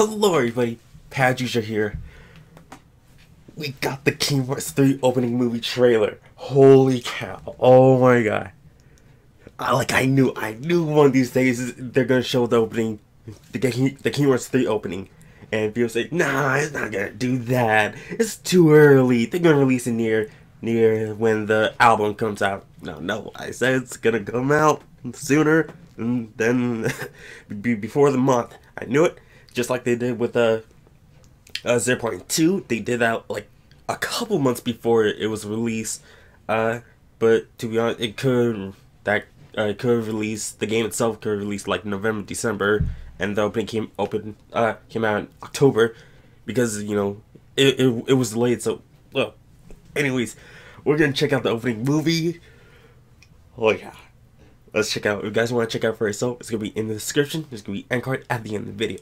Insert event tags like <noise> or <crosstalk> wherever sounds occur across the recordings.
Hello everybody, Power Jusho here. We got the Kingdom Hearts 3 opening movie trailer. Holy cow. Oh my god. I, like I knew, I knew one of these days they're gonna show the opening, the, the Kingdom Hearts 3 opening. And people say, nah, it's not gonna do that. It's too early. They're gonna release it near near when the album comes out. No, no, I said it's gonna come out sooner than <laughs> before the month. I knew it, just like they did with the uh, uh, 0.2. They did that like a couple months before it was released. Uh, but to be honest, it could that uh, could release the game itself could release like November, December, and the opening came open uh came out in October because you know it it, it was delayed. So well, anyways, we're gonna check out the opening movie. Oh yeah. Let's check out. If you guys want to check out for yourself, it's gonna be in the description. There's gonna be end card at the end of the video.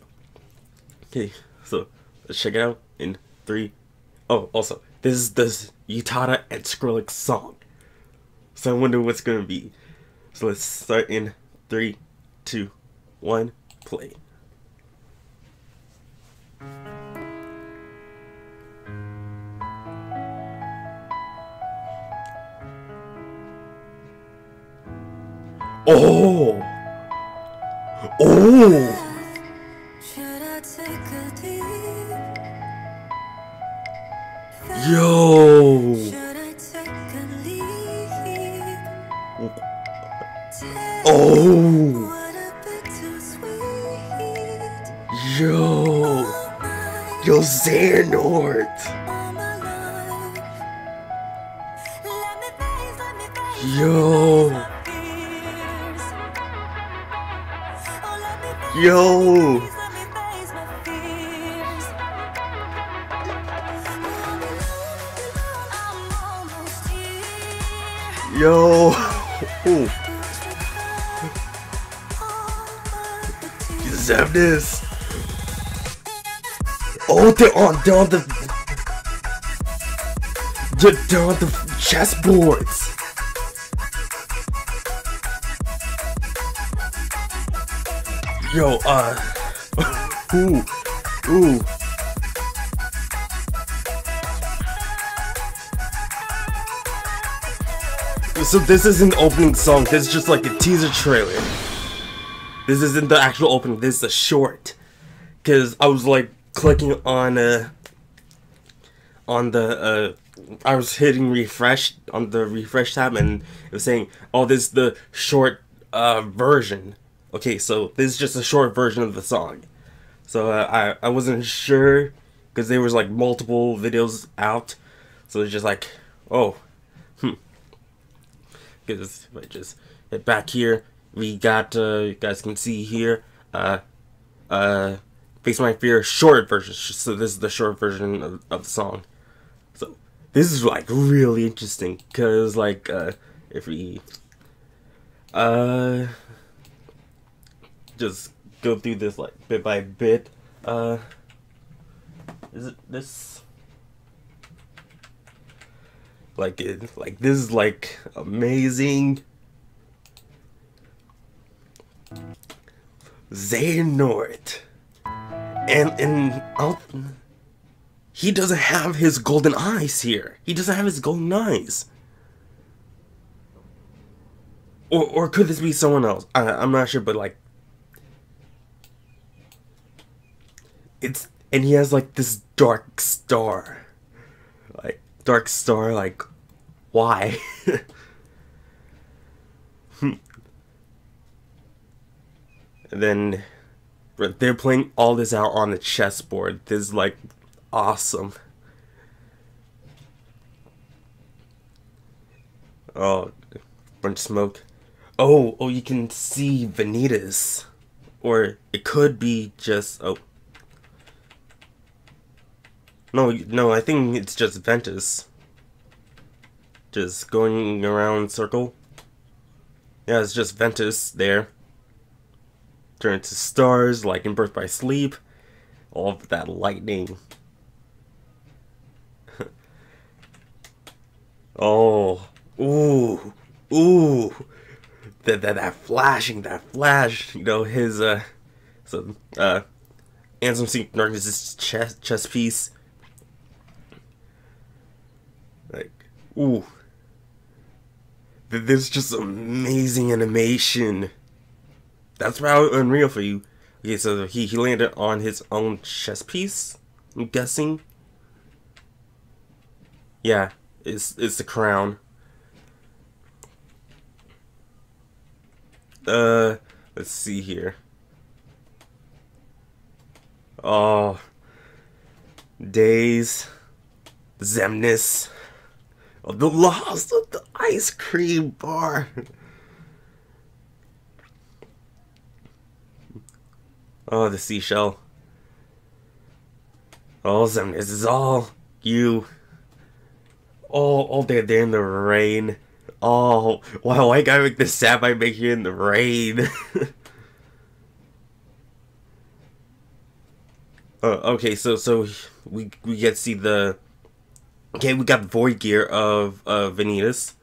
Okay, so let's check it out in three. Oh, also, this is the Utada and Skrillex song. So I wonder what's gonna be. So let's start in three, two, one, play. Oh! Oh! Yo! Oh! Yo! Yo, Xehanort! Yo! Yo! Yo! Ooh. You have this. Oh, they're on, they're on the, they're on the chessboards. Yo, uh, <laughs> ooh, ooh. So this isn't opening song, this is just like a teaser trailer. This isn't the actual opening, this is a short. Cause I was like clicking on uh on the uh I was hitting refresh on the refresh tab and it was saying, oh this is the short uh version Okay, so this is just a short version of the song. So uh, I I wasn't sure because there was like multiple videos out, so it's just like, oh. Because I just get back here, we got uh, you guys can see here, uh, uh, Face My Fear short version. So this is the short version of, of the song. So this is like really interesting because like uh, if we uh just go through this like bit by bit. Uh, is it this? Like it, like this is like amazing. Xehanort. And and I'll, he doesn't have his golden eyes here. He doesn't have his golden eyes. Or or could this be someone else? I, I'm not sure, but like it's and he has like this dark star dark star like why? <laughs> And then they're playing all this out on the chessboard. This is like awesome. Oh bunch smoke. Oh oh you can see vanitas. Or it could be just oh no, no, I think it's just Ventus. Just going around circle. Yeah, it's just Ventus there. Turn to stars like in Birth by Sleep. All of that lightning. <laughs> oh, ooh, ooh. That, that, that flashing, that flash, you know, his, uh, so, uh, Ansem synchronizes chess chess piece. Like, ooh. There's just amazing animation. That's probably unreal for you. Okay, so he, he landed on his own chess piece, I'm guessing. Yeah, it's, it's the crown. Uh, let's see here. Oh, days, Xemnas, oh, the loss of the ice cream bar. Oh, the seashell. Oh, Xemnas is all you. Oh, all day there in the rain. Oh, wow, why gotta make this sad by making it in the rain? <laughs> Uh, okay, so so we we get to see the okay we got void gear of uh Vanitas.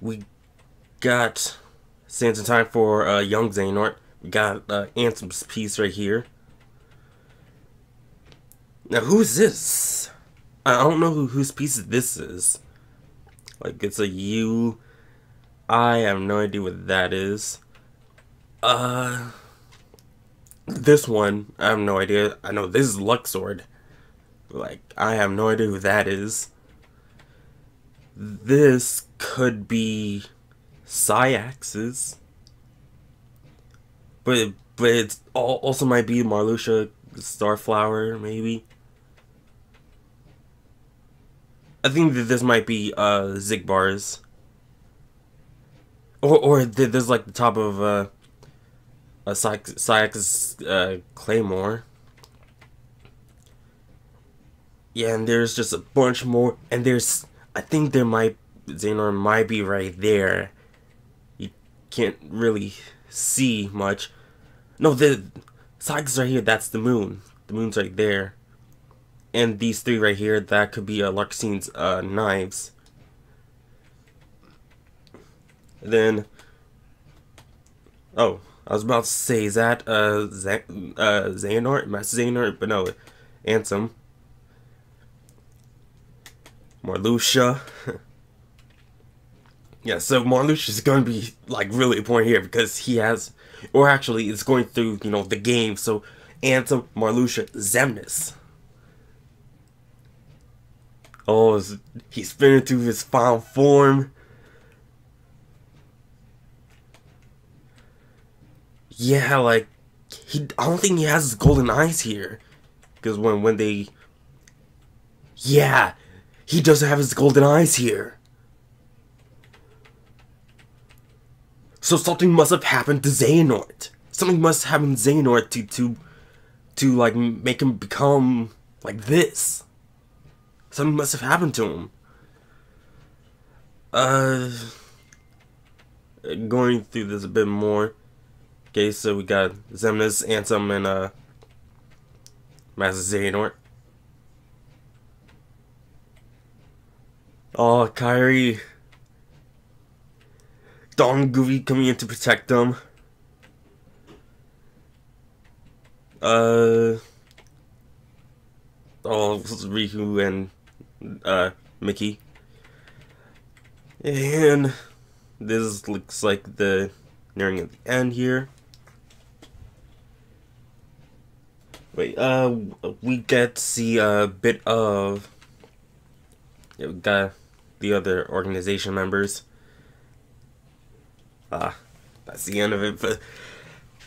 We got Sands in time for uh, young Xehanort. We got uh, Ansem's piece right here. Now who's this? I don't know who whose piece this is. Like it's a U. I have no idea what that is. Uh this one, I have no idea. I know this is Luxord. Like, I have no idea who that is. This could be Saïx's. But but it also might be Marluxia Starflower, maybe. I think that this might be uh Xigbar's. Or or there's like the top of uh a Saïx's uh, Claymore. Yeah, and there's just a bunch more, and there's, I think there might, Xehanort might be right there. You can't really see much. No, the Saïx right here, that's the moon. The moon's right there. And these three right here, that could be uh, Larxene's uh, knives. then, oh, I was about to say, is that uh, Z uh Xehanort? Master Xehanort? But no, Ansem. Marluxia. <laughs> yeah, so Marluxia is going to be, like, really important here because he has, or actually, it's going through, you know, the game. So, Ansem, Marluxia, Xemnas. Oh, he's spinning through his final form. Yeah, like he. I don't think he has his golden eyes here, because when when they. Yeah, he doesn't have his golden eyes here. So something must have happened to Xehanort. Something must have happened to Xehanort to to to like make him become like this. Something must have happened to him. Uh, going through this a bit more. Okay, so we got Xemnas, Ansem, and uh, Master Xehanort. Oh, Kairi. Don Goofy coming in to protect them. Uh. Oh, Riku and uh, Mickey. And this looks like the nearing the end here. Wait, uh, we get to see a bit of. Yeah, we got the other organization members. Ah, that's the end of it, but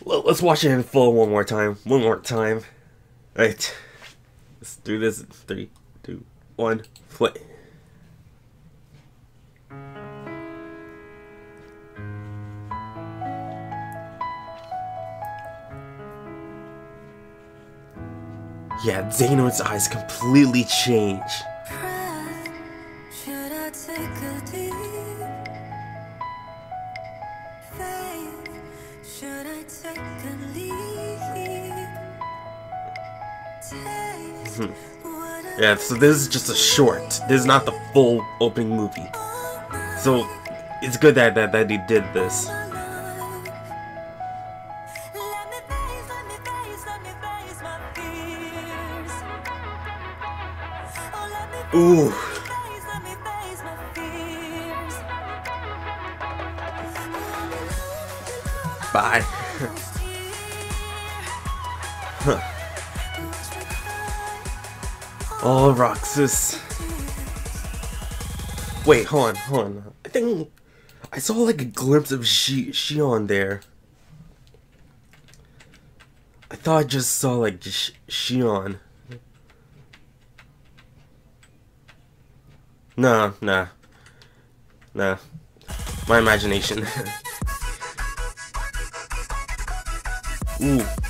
let's watch it in full one more time. One more time. Right. Let's do this. Three, two, one, play. Yeah, Xehanort's eyes completely change. Yeah, so this is just a short. This is not the full opening movie. So it's good that that, that he did this. Ooh. Bye. <laughs> Oh, Roxas. Wait, hold on, hold on. I think I saw like a glimpse of she Xion there. I thought I just saw like Sh Xion. Nah, nah. Nah. My imagination. <laughs> Ooh.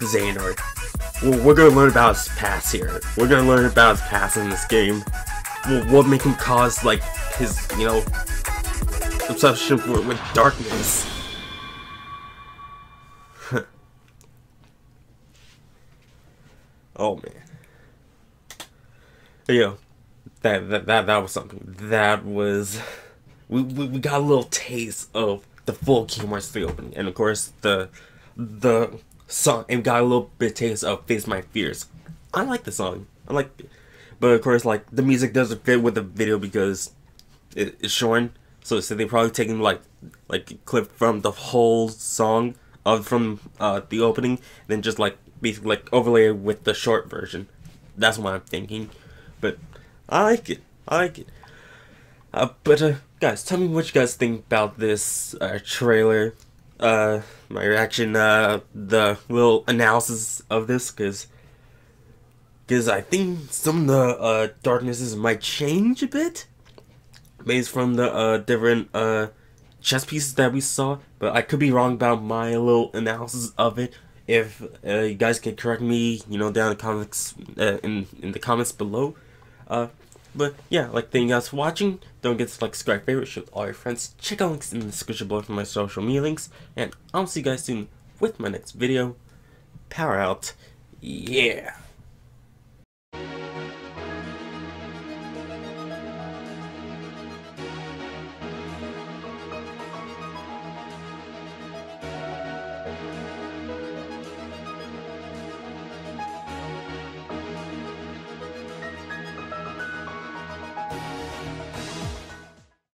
Xehanort. Well, we're gonna learn about his past here. We're gonna learn about his past in this game. Well, what make him cause, like, his, you know, obsession with, with darkness. <laughs> oh, man. But, yo, that, that, that, that was something. That was... We, we, we got a little taste of the full Kingdom Hearts 3 opening. And, of course, the... The song and got a little bit taste of Face My Fears. I like the song. I like. But of course like the music doesn't fit with the video because it, it's short. So, so they probably taking like like a clip from the whole song of from uh, the opening, then just like basically like overlay it with the short version. That's what I'm thinking. But I like it. I like it. Uh, but uh, guys, tell me what you guys think about this uh, trailer uh, my reaction, uh, the little analysis of this, because because I think some of the uh, darknesses might change a bit based from the uh, different uh, chess pieces that we saw, but I could be wrong about my little analysis of it. If uh, you guys can correct me, you know, down in the comments uh, in in the comments below. Uh, but yeah, like thank you guys for watching. Don't forget to like, subscribe, favorite, share with all your friends. Check out links in the description below for my social media links. And I'll see you guys soon with my next video. Power out. Yeah.